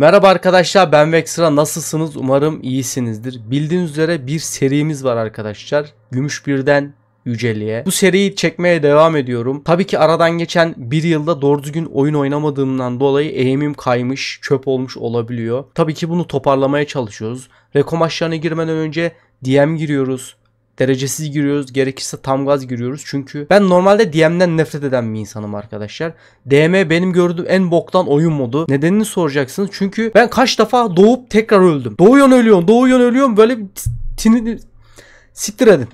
Merhaba arkadaşlar ben Vexra nasılsınız umarım iyisinizdir. Bildiğiniz üzere bir serimiz var arkadaşlar. Gümüş birden Yüceli'ye. Bu seriyi çekmeye devam ediyorum. Tabii ki aradan geçen bir yılda doğru düzgün oyun oynamadığımdan dolayı eğimim kaymış, çöp olmuş olabiliyor. Tabii ki bunu toparlamaya çalışıyoruz. Rekom aşağına girmeden önce DM giriyoruz. Derecesiz giriyoruz. Gerekirse tam gaz giriyoruz. Çünkü ben normalde DM'den nefret eden bir insanım arkadaşlar. DM benim gördüğüm en boktan oyun modu. Nedenini soracaksınız. Çünkü ben kaç defa doğup tekrar öldüm. Doğuyorsun ölüyorsun, doğuyorsun ölüyorsun. Böyle tini Siktir edin.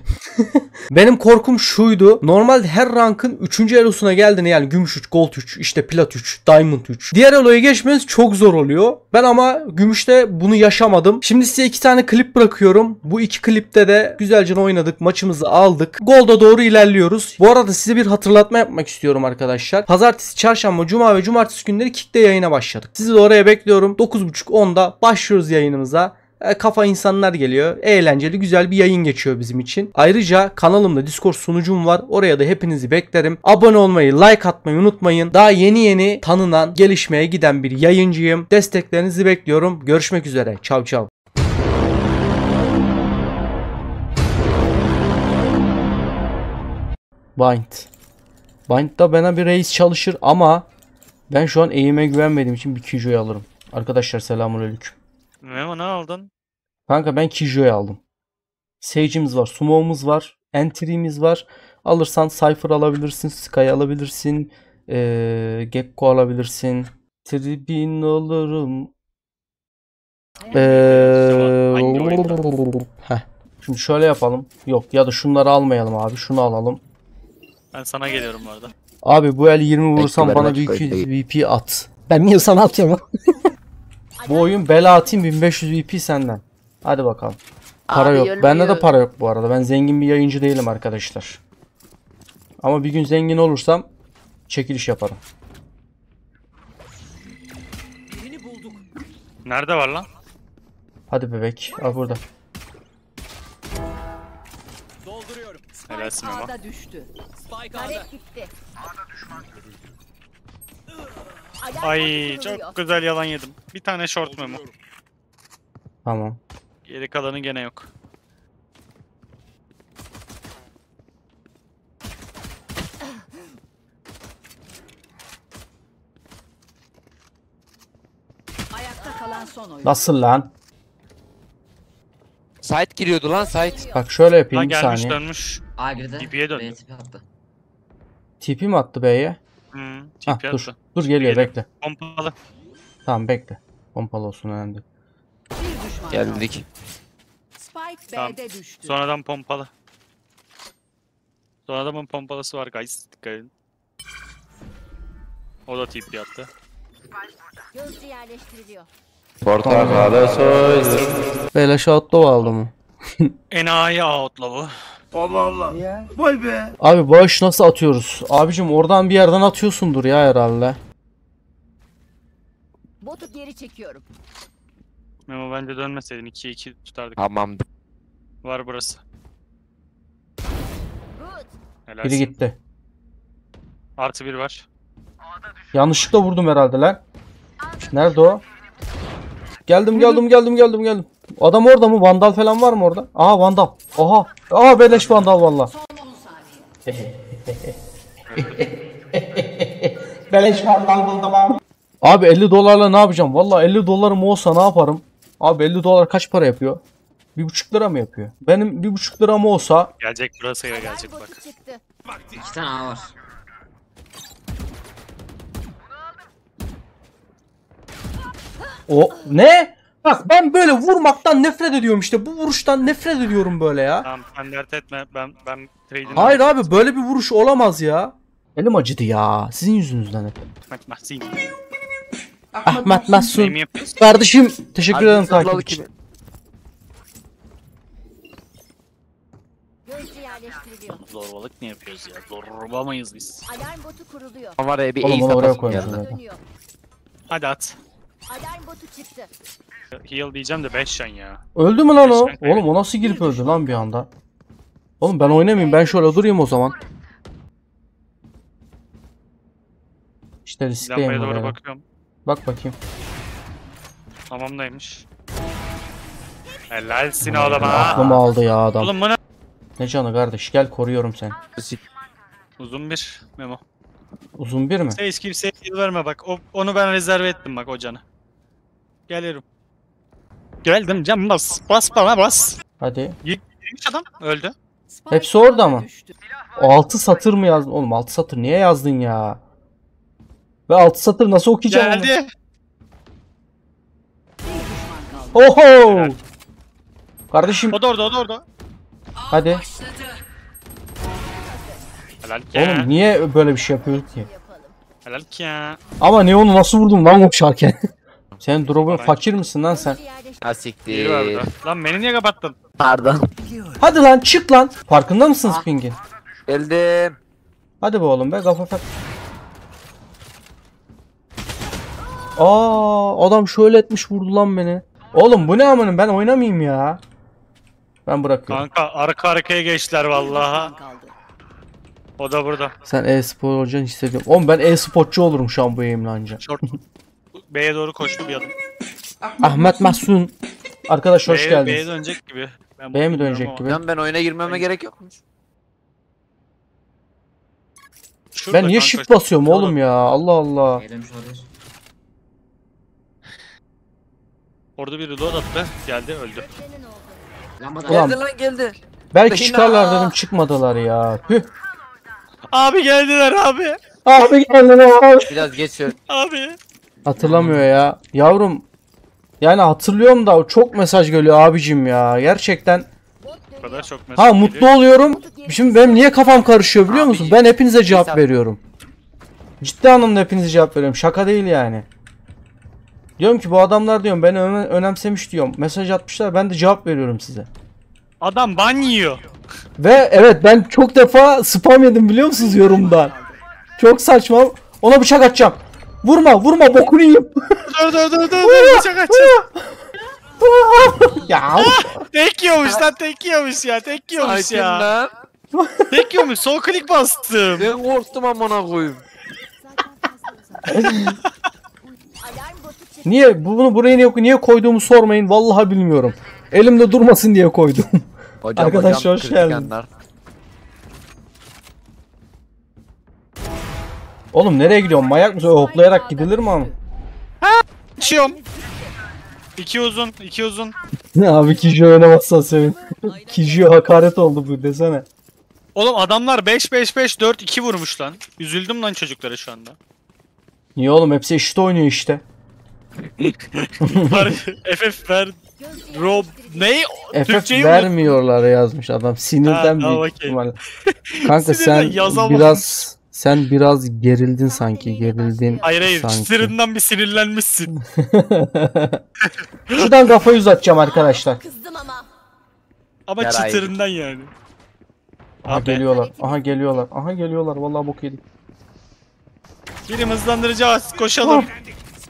Benim korkum şuydu. Normalde her rankın 3. elosuna geldiğinde yani gümüş 3, gold 3, işte plat 3, diamond 3. Diğer eloya geçmeniz çok zor oluyor. Ben ama gümüşte bunu yaşamadım. Şimdi size iki tane klip bırakıyorum. Bu iki klipte de güzelce oynadık. Maçımızı aldık. Gold'a doğru ilerliyoruz. Bu arada size bir hatırlatma yapmak istiyorum arkadaşlar. Pazartesi, çarşamba, cuma ve cumartesi günleri Kick'te yayına başladık. Sizi de oraya bekliyorum. 9.30-10'da başlıyoruz yayınımıza. E, kafa insanlar geliyor. Eğlenceli güzel bir yayın geçiyor bizim için. Ayrıca kanalımda Discord sunucum var. Oraya da hepinizi beklerim. Abone olmayı, like atmayı unutmayın. Daha yeni yeni tanınan, gelişmeye giden bir yayıncıyım. Desteklerinizi bekliyorum. Görüşmek üzere. Çav çav. Bind. Bind'da bana bir reis çalışır ama ben şu an eğime güvenmediğim için bir Kijo'yu alırım. Arkadaşlar selamünaleyküm. Memo ne aldın? Kanka ben Kijo'yu aldım. Sage'imiz var, Sumo'muz var, Entry'miz var. Alırsan Cypher alabilirsin, Sky alabilirsin, ee, Gekko alabilirsin. Tribin alırım. Ee? Heh. Şimdi şöyle yapalım. Yok ya da şunları almayalım abi. Şunu alalım. Ben sana geliyorum bu arada. Abi bu el 20 vursam Bekle, bana bir açık 200 bekleyin. VP at. Ben niye sana atıyorum? Bu oyun bela atayım 1500 VP senden. Hadi bakalım. Para Abi yok. ölmüyor. Bende de para yok bu arada. Ben zengin bir yayıncı değilim arkadaşlar. Ama bir gün zengin olursam çekiliş yaparım. Nerede var lan? Hadi bebek. Al burada. Helalsin Memo. A'da düştü. Tarek gitti. Alarm Ay botu kuruluyor. çok güzel yalan yedim. Bir tane short Memo. Tamam. Geri kalanı gene yok. Ayakta kalan son oyun. Nasıl lan? Site giriyordu lan site. Bak şöyle yapayım bir gelmiş saniye. dönmüş. A girdi. DP'ye döndü. B tipi attı. TP mi attı B'ye? Hı, Hah dur. attı. Dur geliyor Geliyor. bekle. Pompalı. Tamam bekle. Pompalı olsun önemli. değil. Bir düşman kaldı. Geldik. Spike Tamam. B'de düştü. Sonradan pompalı. Son adamın pompalısı var guys. Dikkat edin. O da TP attı. Gözcü yerleştiriliyor. Portakalı soydur. Beleş outlaw aldı mı? Enayi outlaw'u. Abi bağış nasıl atıyoruz? Abicim oradan bir yerden atıyorsundur ya herhalde. Botu geri çekiyorum. Memo bence dönmeseydin 2-2 tutardık. Tamam. Var burası. Helalsin. Biri gitti. Artı bir var. Yanlışlıkla vurdum herhalde lan. Nerede o? Geldim geldim geldim geldim geldim. Adam orada mı? Vandal falan var mı orada? Aha vandal. Oha. Aha beleş vandal valla. Son 10 saniye. Beleş vandal buldum abi. Abi 50 dolarla ne yapacağım? Valla 50 dolarım olsa ne yaparım? Abi 50 dolar kaç para yapıyor? 1,5 lira mı yapıyor? Benim 1,5 liram olsa Gelecek burası gelecek bak. İki tane A var. O ne? Bak ben böyle vurmaktan nefret ediyorum işte. Bu vuruştan nefret ediyorum böyle ya. Tamam sen dert etme. Ben ben trade'ini Hayır abi böyle bir vuruş olamaz ya. Elim acıdı ya. Sizin yüzünüzden hep. Ahmet Mahsin. Ahmet Mahsun. Neyimi yapıyorsun? Kardeşim teşekkür ederim takip için. kimi? Gözcü yerleştiriliyor. Zorbalık ne yapıyoruz ya? Zorba mıyız biz? Alarm botu kuruluyor. Var ya bir Oğlum ace onu oraya atasım koymuş geldi. zaten. Dönüyor. Hadi at. Alarm botu çıktı. Heal diyeceğim de 5 can ya. Öldü mü lan o? Oğlum o nasıl girip öldü lan bir anda? Oğlum ben oynamayayım ben şöyle durayım o zaman. İşte riskteyim Lambaya doğru bakıyorum. Bak bakayım. Tamamdaymış. Helalsin oğlum ha. Aklımı aldı ya adam. Oğlum bu ne? Canı kardeş gel koruyorum seni. Uzun bir memo. Uzun bir mi? Sage kimseye heal verme bak. O, onu ben rezerve ettim bak o canı. Geliyorum. Geldim can bas. Bas bana bas. Hadi. Yürümüş adam öldü. Hepsi orada mı? O 6 satır mı yazdın? Oğlum 6 satır niye yazdın ya? Ve 6 satır nasıl okuyacağım onu? Geldi. Oho! Kardeşim O da orada o da orada. hadi. Helal ki. Oğlum niye böyle bir şey yapıyoruz ki? Yapalım. Helal ki ya. Ama Neon'u nasıl vurdum lan koşarken? Sen drop'un fakir misin lan sen? Kılıcı yerleştir. Ha Biri var siktir. burada. Lan beni niye kapattın? Pardon. Hadi lan çık lan. Farkında mısınız pingin? Geldim. Hadi be oğlum be kafa tak. Aa adam şöyle etmiş vurdu lan beni. Oğlum bu ne amanın ben oynamayayım ya. Ben bırakıyorum. Kanka arka arkaya geçtiler vallahi. O da burada. Sen e-spor olacaksını hissediyorum. Oğlum ben e-sportçu olurum şu an bu yayınlanınca. Short. B'ye doğru koştu bir adım. Ahmet Mahsun. Arkadaş hoş B'ye- geldiniz. B'ye dönecek gibi. Ben B'ye mi bilmiyorum dönecek ama. gibi? Lan ben oyuna girmeme gerek yokmuş. Şurada Ben niye kanka, shift basıyorum şurada. oğlum ya? Allah Allah. Eğlenmiş olabilir. Orada bir reload attı. Geldi öldü. Lambada. Ulan. Geldi lan geldi. Belki Beyna. çıkarlar dedim çıkmadılar ya. Tüh. Abi geldiler abi. Abi geldi abi. Biraz geç. Abi. Hatırlamıyor ya. Yavrum. Yani hatırlıyorum da çok mesaj geliyor abicim ya. Gerçekten. Kadar çok mesaj Ha mutlu geliyor. oluyorum. Şimdi benim niye kafam karışıyor biliyor musun? Ben hepinize cevap veriyorum. Ciddi anlamda hepinize cevap veriyorum. Şaka değil yani. Diyorum ki bu adamlar diyorum beni öne- önemsemiş diyorum. Mesaj atmışlar ben de cevap veriyorum size. Adam ban yiyor. Ve evet ben çok defa spam yedim biliyor musunuz yorumdan. Çok saçma. Ona bıçak atacağım. Vurma vurma bokunu yiyeyim. Dur dur dur dur dur. Bıçak açacağız. ya Tek yiyormuş lan tek yiyormuş ya. Tek yiyormuş Sakin ya. lan. Tek yiyormuş. Sol klik bastım. Ben korktum amına koyayım. Niye bunu buraya niye, niye koyduğumu sormayın vallahi bilmiyorum. Elimde durmasın diye koydum. Hocam Arkadaşlar, hocam, hoş geldin. Oğlum nereye gidiyorsun? Manyak mısın? Hoplayarak gidilir mi ama? Açıyorum. İki uzun. iki uzun. Ne abi Kijo oynamazsan sevin. Kijo hakaret oldu bu desene. Oğlum adamlar 5 5 5 4 2 vurmuş lan. Üzüldüm lan çocuklara şu anda. Niye oğlum hepsi eşit oynuyor işte. Var FF ver Rob FF yerleştiriliyor. Türkçeyi vermiyorlar yazmış adam. Sinirden Ha, tamam, büyük okey. ihtimalle. Kanka Sinirden sen biraz sen biraz gerildin sanki gerildin. Hayır hayır sanki. bir sinirlenmişsin. Şuradan kafayı uzatacağım arkadaşlar. Kızdım ama. Ama Yaraydı. çıtırından yani. Aha Abi, geliyorlar. Aha geliyorlar. Aha geliyorlar. Vallahi bok yedik. Birim hızlandırıcı at koşalım.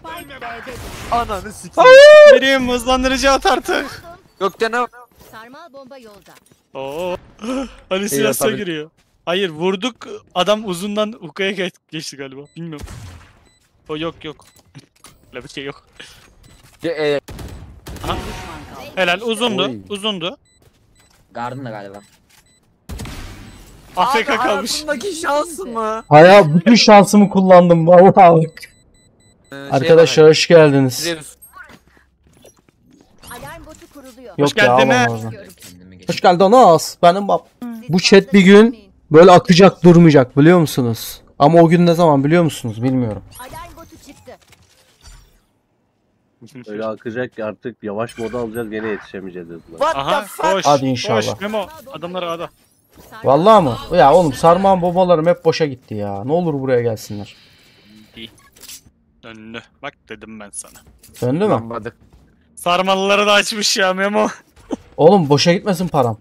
B'de. Ananı sikeyim. Birim hızlandırıcı at artık. Gökten ne? Sarmal bomba yolda. Oo. Halüsinasyon tabii. giriyor. Hayır vurduk adam uzundan hukaya geç, geçti galiba. Bilmiyorum. O yok yok. Öyle bir şey yok. E, Helal uzundu. Oy. Uzundu. Garden da galiba. Afrika Abi kalmış. hayatımdaki şansın mı? Haya bütün şansımı kullandım vallahi bak. Ee, şey Arkadaşlar hoş geldiniz. Alarm botu kuruluyor. Yok ya geldin aman he. oradan. Hoş geldiniz. Benim bab. Bu chat bir gün. Böyle akacak durmayacak biliyor musunuz? Ama o gün ne zaman biliyor musunuz bilmiyorum. Alarm botu çıktı. Öyle akacak ki artık yavaş moda alacağız gene yetişemeyeceğiz hızla. Aha koş. Hadi inşallah. Koş Memo. Adamlar ağda. Vallahi mı? Ya oğlum sarmağın babalarım hep boşa gitti ya. Ne olur buraya gelsinler. Döndü. Bak dedim ben sana. Döndü mü? Sarmalıları da açmış ya Memo. Oğlum boşa gitmesin param.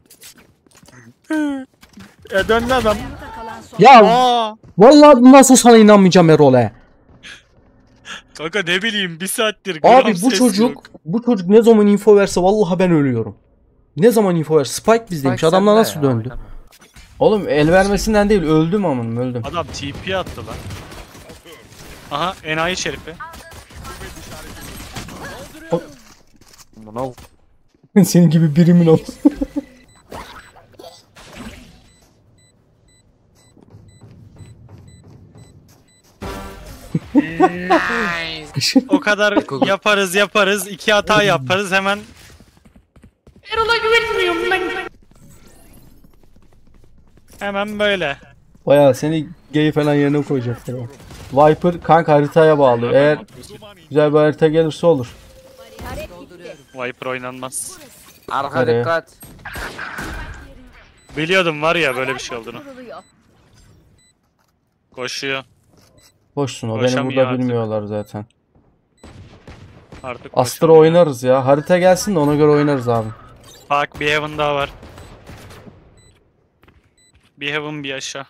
E adam. Son. Ya Aa. vallahi nasıl sana inanmayacağım Erol'e. Kanka ne bileyim bir saattir. Abi bu çocuk yok. bu çocuk ne zaman info verse vallahi ben ölüyorum. Ne zaman info verse Spike bizdeymiş. Bak Adamlar nasıl ya, döndü? oynama. Oğlum el vermesinden değil öldüm amınım öldüm. Adam TP attı lan. Aha enayi şerifi. Senin gibi birimin olsun. O kadar yaparız yaparız. iki hata yaparız hemen. Erol'a güvenmiyorum ben. Hemen böyle. Baya seni gay falan yerine koyacaklar. Viper kanka haritaya bağlı. Eğer güzel bir harita gelirse olur. Viper oynanmaz. Arka Nereye? dikkat. Biliyordum var ya böyle bir şey olduğunu. Koşuyor. Boşsun o. Beni burada artık. bilmiyorlar zaten. Artık Astra oynarız ya. Harita gelsin de ona göre oynarız abi. Bak bir heaven daha var. Bir heaven bir aşağı.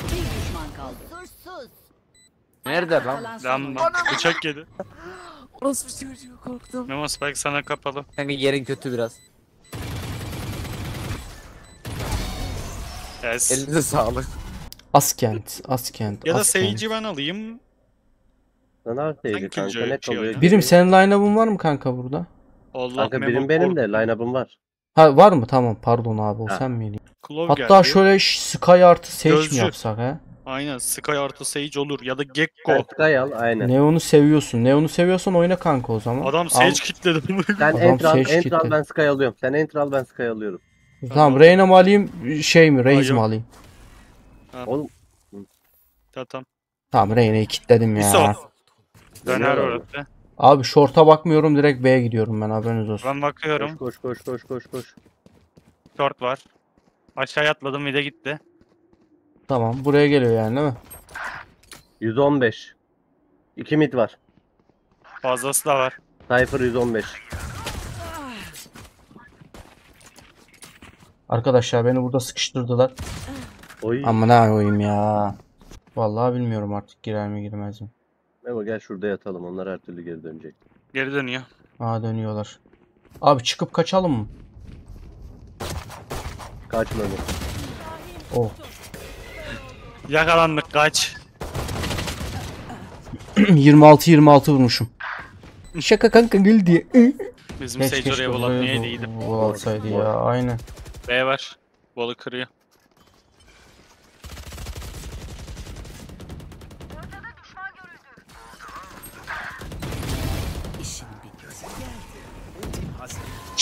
Bir düşman kaldı. Nerede lan? Lan bak bıçak yedi. Orası bir çocuğu korktum. Memo Spike sana kapalı. Kanka yerin kötü biraz. Yes. Elinize sağlık. Askent. Askent. Ya da Askent. Sage'i ben alayım. Sen neredeydi Sen kanka ne şey kalıyor? oyna. Birim senin line-up'ın var mı kanka burada? Allah Kanka birim benim de line-up'ım var. Ha var mı? Tamam pardon abi o Ha. sen miydin? Hatta geldi. şöyle ş- Sky artı Sage Gözcü. mi yapsak he? Aynen Sky artı Sage olur ya da Gekko. Sen Sky al aynen. Neon'u seviyorsun. Neon'u seviyorsan oyna kanka o zaman. Adam Al- Sage kitledi. Sen Adam al, Sage enter al gitti. ben Sky alıyorum. Sen enter al ben Sky alıyorum. Tamam Reyna mı alayım şey mi Raze mi alayım? Oğlum Tamam. Tamam Reyna'yı kilitledim ya. İso. Döner orada. Abi short'a bakmıyorum direkt B'ye gidiyorum ben haberiniz olsun. Ben bakıyorum. koş koş koş koş koş koş. Short var. Aşağıya atladım bir de gitti. Tamam buraya geliyor yani değil mi? 115. 2 mid var. Fazlası da var. Cypher 115. Arkadaşlar beni burada sıkıştırdılar. Oy. Ama ne koyayım ya. Vallahi bilmiyorum artık girer mi girmez mi. Memo gel şurada yatalım. Onlar her türlü geri dönecek. Geri dönüyor. Aa dönüyorlar. Abi çıkıp kaçalım mı? Kaçma Memo. Oh. Yakalandık kaç. 26-26 vurmuşum. Şaka kanka gül diye. Bizim Sage oraya volat niye değildi. Volatsaydı ya aynen. B var. Bolu kırıyor.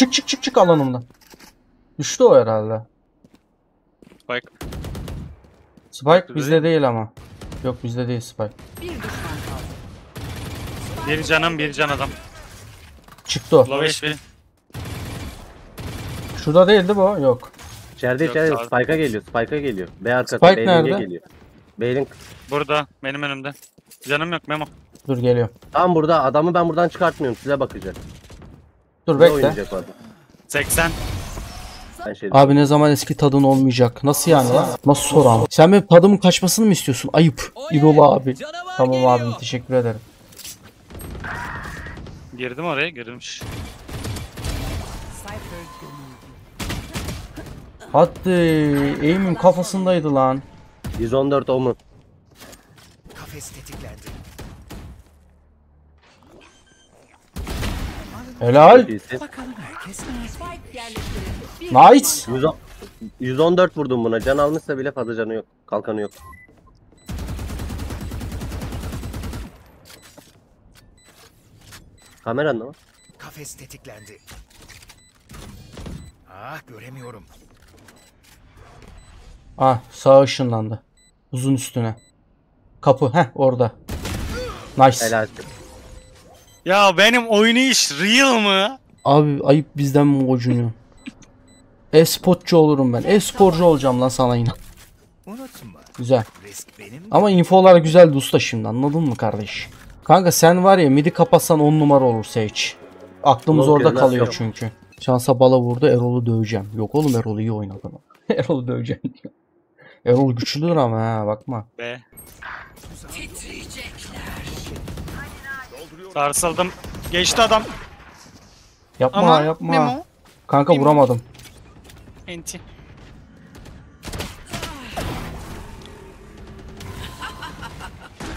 Çık çık çık çık alanımdan. Düştü o herhalde. Spike. Spike bizde değil ama. Yok bizde değil Spike. Bir düşman kaldı. Bir canım bir can adam. Çıktı o. Low HP. Şurada değildi bu. Yok. İçeride Yok, içeride. Spike'a geliyor. Spike'a geliyor. B arkası. Spike nerede? geliyor. B link. Burada. Benim önümde. Canım yok Memo. Dur geliyor. Tam burada. Adamı ben buradan çıkartmıyorum. Size bakacak. Dur Ne bekle. oynayacak o adam? 80. Ben şey Abi ne zaman eski tadın olmayacak? Nasıl yani lan? Nasıl soran? Sen benim tadımın kaçmasını mı istiyorsun? Ayıp. İrola abi. Tamam abim teşekkür ederim. Girdim oraya girmiş. Hadi eğimim kafasındaydı lan. 114 Omun. Helal. İyisin. Bir Nice. 110 114 vurdum buna. Can almışsa bile fazla canı yok. Kalkanı yok. Kameran mı? Kafes tetiklendi. Ah göremiyorum. Ah sağ ışınlandı. Uzun üstüne. Kapı heh orada. Nice. Helal. Ya benim oynayış real mı? Abi ayıp bizden mi gocunuyor? E-spotçu olurum ben. E-sporcu olacağım lan sana inan. Unutma. Güzel. Risk benim. Ama infolar güzeldi usta şimdi anladın mı kardeş? Kanka sen var ya midi kapatsan 10 numara olur Sage. Aklımız Long orada kalıyor nasıl çünkü. Şansa bala vurdu Erol'u döveceğim. Yok oğlum Erol iyi oynadı. Erol'u döveceğim diyor. Erol güçlüdür ama ha bakma. Be. Sarsıldım. Geçti adam. Yapma Aman, yapma. Memo. Kanka Memo. vuramadım. Enti.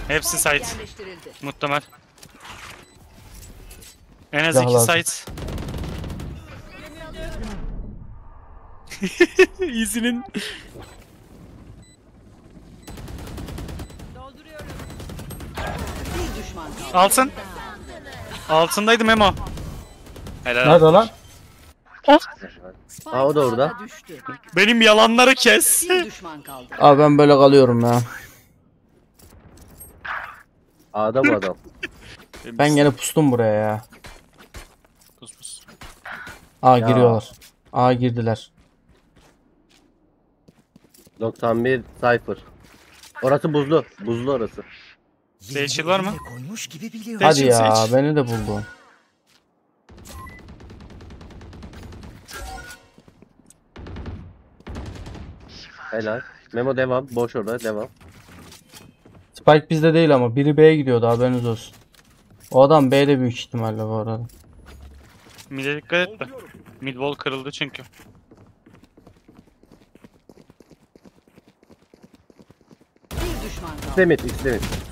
Hepsi site. Muhtemel. En az iki site. Easy'nin Alsın. Altındaydı Memo. Helal. Nerede lan? Aa, o da orada. Benim yalanları kes. Bir düşman kaldı. Abi ben böyle kalıyorum ya. A'da bu adam. Ben gene pustum buraya ya. Pus pus. Aa Ya. giriyorlar. Aa girdiler. 91 Cypher. Orası buzlu. Buzlu orası. Değişir var mı? Koymuş gibi biliyorum. Hadi ya seç. beni de buldu. Helal. Memo devam. Boş orada devam. Spike bizde değil ama biri B'ye gidiyordu haberiniz olsun. O adam B'de büyük ihtimalle bu arada. Mid'e dikkat et de. Mid wall kırıldı çünkü. Bir düşman kaldı.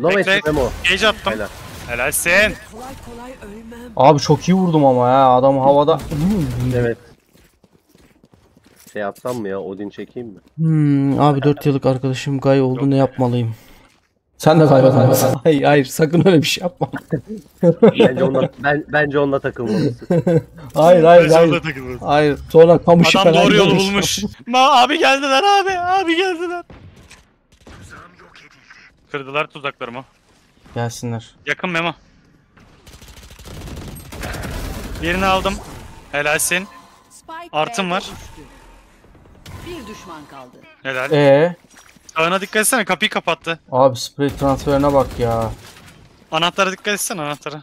Low Bekle. Memo. Gage attım. Helal. Helalsin. Abi çok iyi vurdum ama ya adam havada. Evet. Şey yapsam mı ya? Odin çekeyim mi? Hmm, abi 4 yıllık arkadaşım Gay oldu ne yapmalıyım? Sen de Gay ol. Hayır hayır sakın öyle bir şey yapma. Bence onunla, ben, bence onunla takılmalısın. Hayır hayır hayır. Hayır sonra kamışı Adam doğru yolu bulmuş. Ma abi geldiler abi. Abi geldiler. Kırdılar tuzaklarımı. Gelsinler. Yakın Memo. Birini aldım. Helalsin. Spike Artım B'de var. düştü. Bir düşman kaldı. Helal. Ee, Sağına dikkat etsene kapıyı kapattı. abi spray transferine bak ya. Anahtara dikkat etsene anahtara.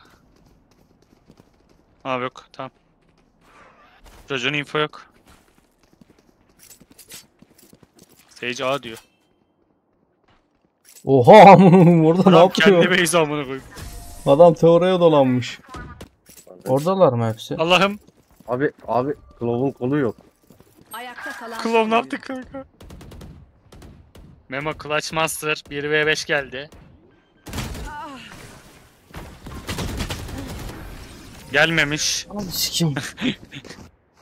Abi yok tamam. Çocuğun info yok. Sage A diyor. Oha orada ne Adam yapıyor? kendi base amına koyayım. Adam teoraya dolanmış. Oradalar mı hepsi? Allah'ım. Abi, abi Clove'un kolu yok. Ayakta kalan Klov son ne yaptı kanka? Memo Clutch Master 1v5 geldi. Gelmemiş. Hadi sikim.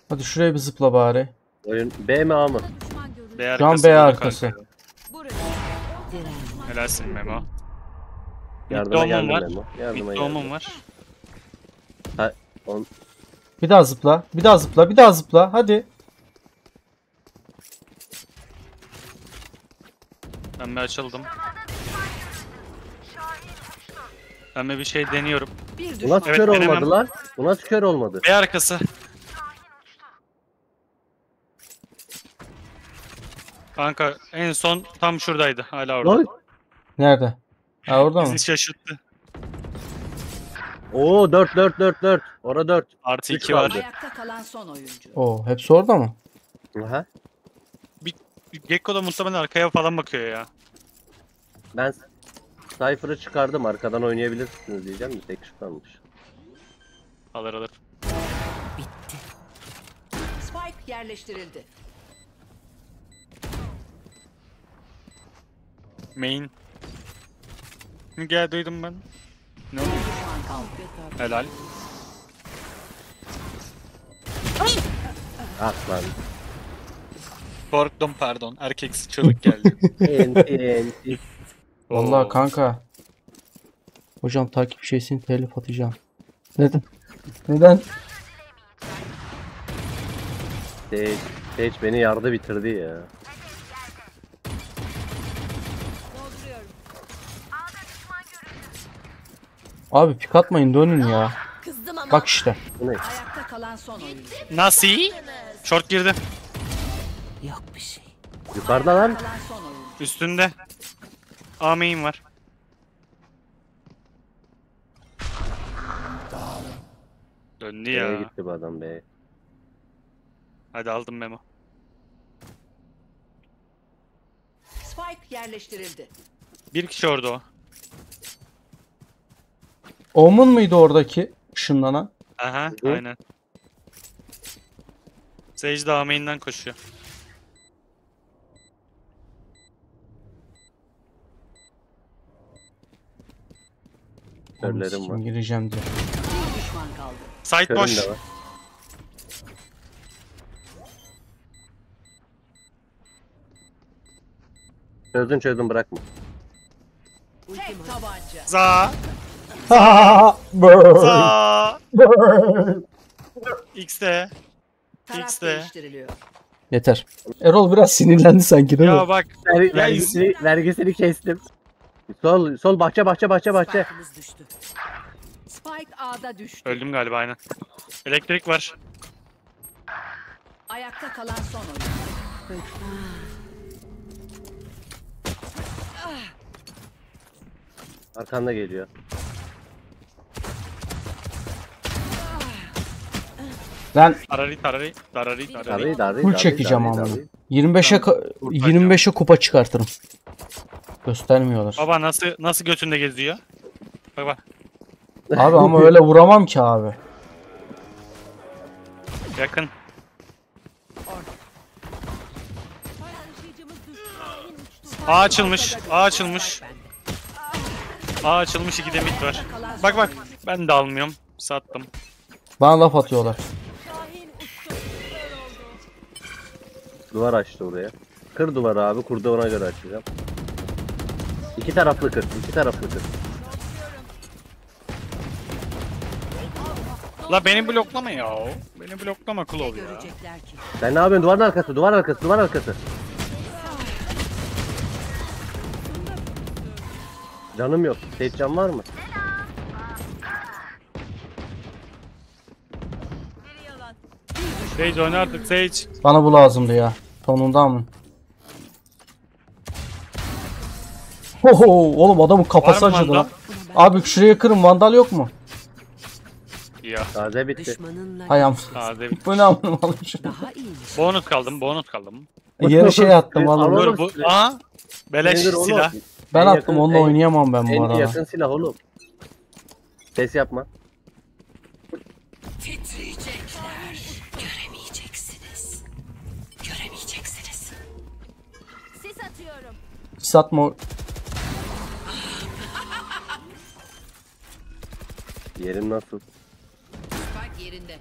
Hadi şuraya bir zıpla bari. Oyun B mi A mı? Düşman görüldü. B Şu an. B arkası. kanka. Helalsin Memo. Yardıma geldim var. Memo. Yardıma geldim. var. On, Bir daha zıpla. Bir daha zıpla. Bir daha zıpla. Hadi. Bir açıldım. Ben bir şey deniyorum. Bir bu düşman nasıl Evet, kör denemem. olmadı lan? Bu nasıl kör olmadı? B arkası. Kanka en son tam şuradaydı. Hala orada. Lan. Nerede? Ha orada mı? Bizi şaşırttı. Oo 4 4 4 4. Ora 4. Artı Üç 2 var. Ayakta kalan son oyuncu. Oo, hepsi orada mı? Aha. Gekko da muhtemelen arkaya falan bakıyor ya. Ben Cypher'ı çıkardım. Arkadan oynayabilirsiniz diyeceğim de tek şu kalmış. Alır alır. Spike yerleştirildi. Main. Gel duydum ben. Ne oluyor? Düşman kaldı. Helal. Aslan. Korktum pardon. Erkeksi çığlık geldi. Enti enti. Vallahi Oo. kanka. Hocam takip şeysini telif atacağım. Neden? Neden? Sage, Sage beni yardı bitirdi ya. Abi pik atmayın dönün ya. Kızdım ama. Bak işte. Nasıl? Short girdi. Yok bir şey. Yukarıda lan. Üstünde. A main var. Döndü ya. gitti bu adam B'ye. Hadi aldım memo. Spike yerleştirildi. Bir kişi orada o. Omun muydu oradaki ışınlanan? Aha Hı. aynen. Sage daha main'den koşuyor. Körlerim var. gireceğim diye. Bir düşman kaldı. Side boş. Çözdün çözdün bırakma. Tek tabanca. Za. Za. X'de. Taraf X'de. değiştiriliyor. Yeter. Erol biraz sinirlendi sanki değil mi? Ya bak. Ver, vergisini, vergisini kestim. Sol sol bahçe bahçe bahçe bahçe. Spike'ımız düştü. Spike A'da düştü. Öldüm galiba aynen. Elektrik var. Ayakta kalan son oyun. Arkanda geliyor. Ben Tarari tarari tarari tarari. Darı full çekeceğim darı, ama. darı. 25'e ka- 25'e kupa çıkartırım. Göstermiyorlar. Baba nasıl nasıl götünde geziyor? Bak bak. Abi ama öyle vuramam ki abi. Yakın. A açılmış. A açılmış. A açılmış iki de mid var. Bak bak. Ben de almıyorum. Sattım. Bana laf atıyorlar. Duvar açtı oraya. Kır duvarı abi. Kurdu ona göre açacağım. İki taraflı kır. iki taraflı kır. La beni bloklama ya. Beni bloklama Klov ya. Görecekler ki. Sen ne yapıyorsun? Duvarın arkası, duvar arkası, duvar arkası. Canım yok. Tek can var mı? Sage oyna artık Sage. Bana bu lazımdı ya. Sonunda mı? Oho, oğlum adamın kafası Var mı acıdı lan. Abi şuraya kırın vandal yok mu? Ya. Taze bitti. Hayam. Hadi. Bu ne amına daha iyiymiş. Bonus kaldım. Bonus kaldım. Yere şey attım oğlum. oğlum. Dur bu. Aa. Beleş oğlum. silah. Ben En attım yakın- onunla en- oynayamam ben bu En arada. yakın silah oğlum. Ses yapma. Titriyecekler. Satma. Yerin nasıl? Spike yerinde.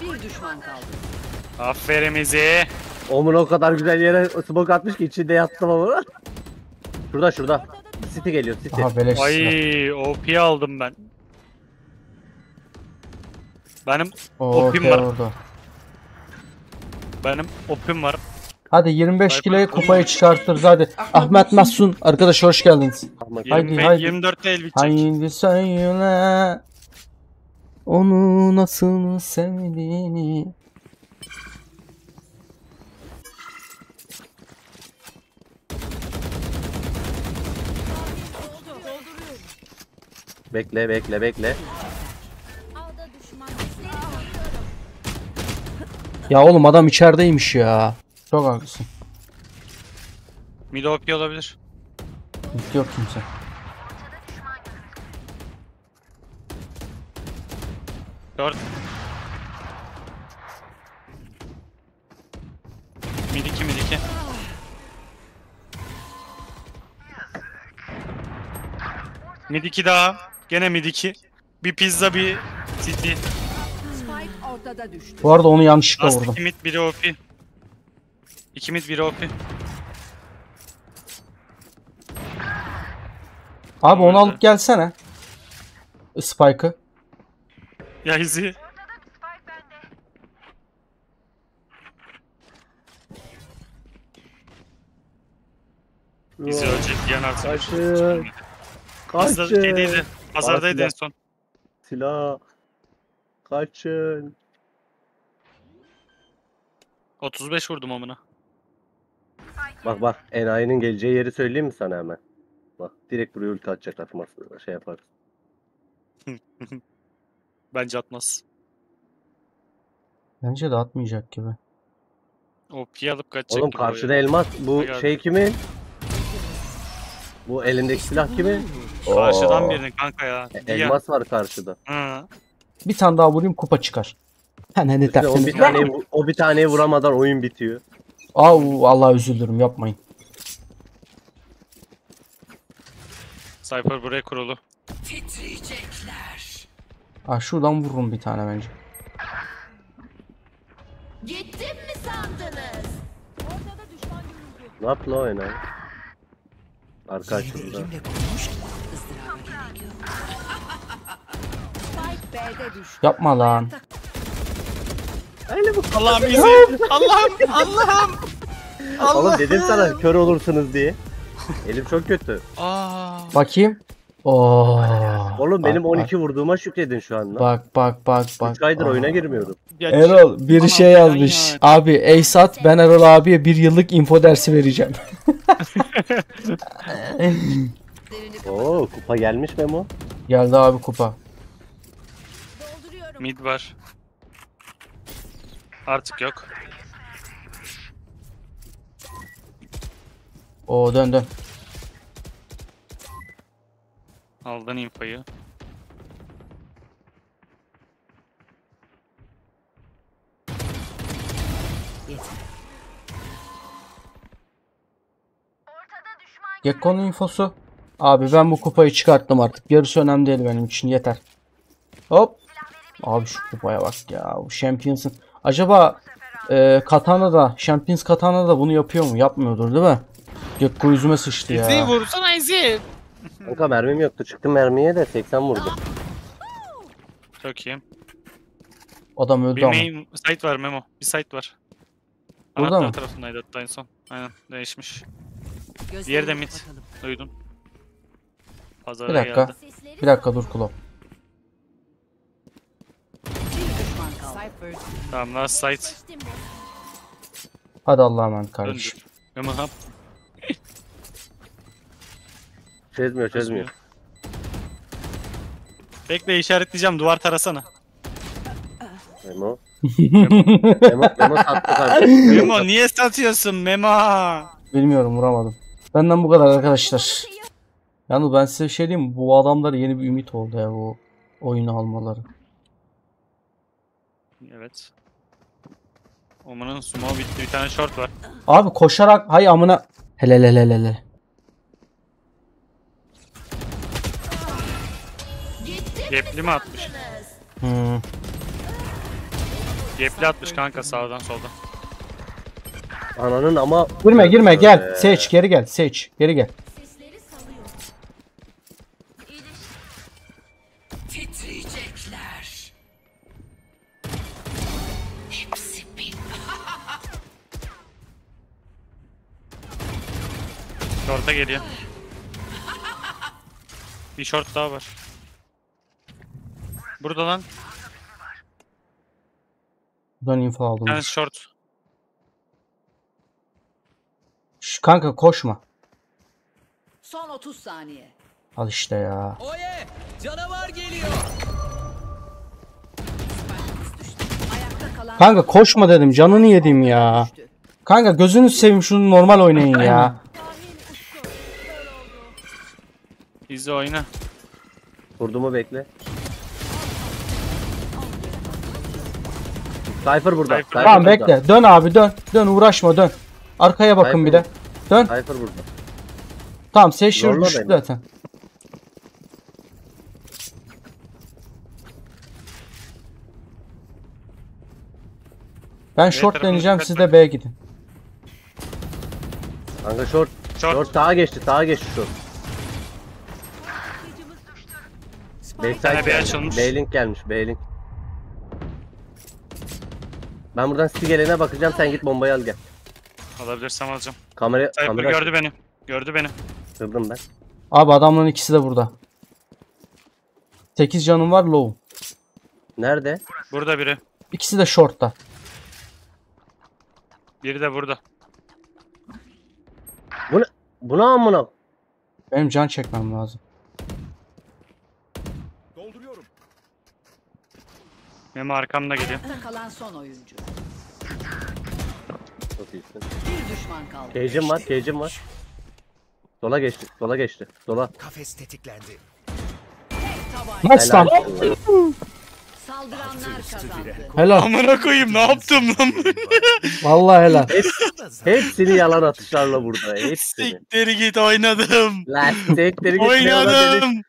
Bir düşman kaldı. Aferin Mizi. Omun o kadar güzel yere smoke atmış ki içinde yattım ama. Şurada şurada. City geliyor City. Aha beleş. Ay OP aldım ben. Benim Oo, opim okey var. orada. Benim OP'im var. Hadi 25 kiloya kupayı çıkartırız hadi. Ahmet Mahsun arkadaş hoş geldiniz. Haydi, 25, haydi. 24 el bitecek. Haydi söyle onu nasıl sevdiğini. Bekle bekle bekle. Ağda düşman. Sesleri duyuyorum. Ya oğlum adam içerideymiş ya. Çok haklısın. Mid OP olabilir. Hiç yok kimse. Dört. Mid 2 mid 2. Mid 2 daha. Gene mid 2. Bir pizza bir city. Ortada düştü. Bu arada onu yanlışlıkla Last vurdum. 2 mid biri OP. 2 mid biri OP. Abi onu alıp gelsene. Spike'ı. Ya izi. İzi ölecek diyen artık. Kaçın. Kaçın. Pazardaydı en son. Silah. Kaçın. 35 vurdum amına. Bak bak enayinin geleceği yeri söyleyeyim mi sana hemen? Bak direkt buraya ulti atacak atması şey yapar. Bence atmaz. Bence de atmayacak gibi. OP'yi alıp kaçacak Oğlum gibi karşıda oyun. elmas bu Geldi. şey kimin? Bu elindeki silah kimin? Karşıdan Oo. birinin kanka ya. E, Diğer. Elmas var karşıda. Hı. Bir tane daha vurayım kupa çıkar. Tane de o bir tane o bir tane vuramadan oyun bitiyor. Au Allah üzülürüm yapmayın. Cypher buraya kurulu. Titriyecekler. Ah şuradan vururum bir tane bence. Gittim mi sandınız? Ortada düşman görüldü. Ne yap la oyna? Arka. Yapma lan. Yapma lan. Allah'ım izin. Allah'ım. Allah'ım. Oğlum dedim sana kör olursunuz diye. Elim çok kötü. Aa. Bakayım. Oo. Oğlum Bak, benim bak. 12 vurduğuma şükredin şu an lan. Bak bak bak bak. 3 aydır Aa. oyuna girmiyorum. Ya- Erol bir Aman şey yazmış. ya. Abi Eysat ben Erol abiye bir yıllık info dersi vereceğim. Oo kupa gelmiş Memo. Geldi abi kupa. Dolduruyorum. Mid var. Artık yok. Oo dön dön. Aldın infoyu. Gekko'nun infosu. Abi ben bu kupayı çıkarttım artık. Gerisi önemli değil benim için yeter. Hop. Abi şu kupaya bak ya. Bu Champions'ın. Acaba e, Katana'da, Champions Katana'da bunu yapıyor mu? Yapmıyordur değil mi? Gekko yüzüme sıçtı İzi ya. vursana izi. Kanka mermim yoktu. Çıktım mermiye de 80 vurdu. Çok iyi. Adam öldü Bir ama. main site var Memo. Bir site var. Burada Anahtar mı? tarafındaydı hatta en son. Aynen değişmiş. Diğeri de mid. Duydun. Pazara Bir dakika. geldi. Bir dakika dur Klop. Bir düşman kaldı. Cypher Tamam last de. Hadi Allah'a emanet kardeşim. Memo hap. Çözmüyor çözmüyor. Bekle işaretleyeceğim duvar tarasana. Memo. Memo, Memo sattı kardeşim. Memo niye satıyorsun Memo? Bilmiyorum vuramadım. Benden bu kadar arkadaşlar. Yalnız ben size şey diyeyim? Bu adamlar yeni bir ümit oldu ya bu oyunu almaları. Evet. Oman'ın sumo bitti. Bir tane short var. Abi koşarak hay amına hele hele hele hele. Gepli mi atmış? Hmm. Gepli atmış kanka sağdan soldan. Ananın ama... Girme girme gel. Ee, Seç geri gel. Seç geri gel. Geliyor. Bir short daha var. Burada lan. Buradan info aldım. tane short. Şş, kanka koşma. Son 30 saniye. Al işte ya. Ayakta kalan Kanka koşma dedim canını yedim ya. Kanka gözünü seveyim şunu normal oynayın ya. İzle oyna. Kurdumu bekle. Cypher burada. Cypher. Cypher Tamam burada. bekle. Dön abi dön. Dön uğraşma dön. Arkaya bakın bir de. Dön. Cypher burada. Tamam Zorla düştü beni. zaten. Ben short tarafına deneyeceğim dikkat siz de B'ye gidin. Kanka short. Short. Short sağa geçti. Sağa geçti short. Tane Backside B gelmiş. açılmış. B-Link gelmiş. B-Link. Ben buradan City gelene bakacağım. Sen git bombayı al gel. Alabilirsem alacağım. Kamera, Cypher kamera gördü beni. Gördü beni. kırdım ben. Abi adamların ikisi de burada. 8 canım var low. Nerede? Burada biri. İkisi de short'ta. Biri de burada. Buna amına. Benim can çekmem lazım. Memo arkamda geliyor. Kalan son oyuncu. Çok iyisin. Bir düşman kaldı. Cage'im var. Cage'im var. Sola geçti. Sola geçti. Sola. Kafes tetiklendi. Nice lan. Helal. Saldıranlar kazandı. Helal. Amına koyayım ne yaptım lan? Vallahi helal. Hepsini yalan atışlarla burada. Hepsini. Siktir git oynadım. Lastikleri dedik. Oynadım.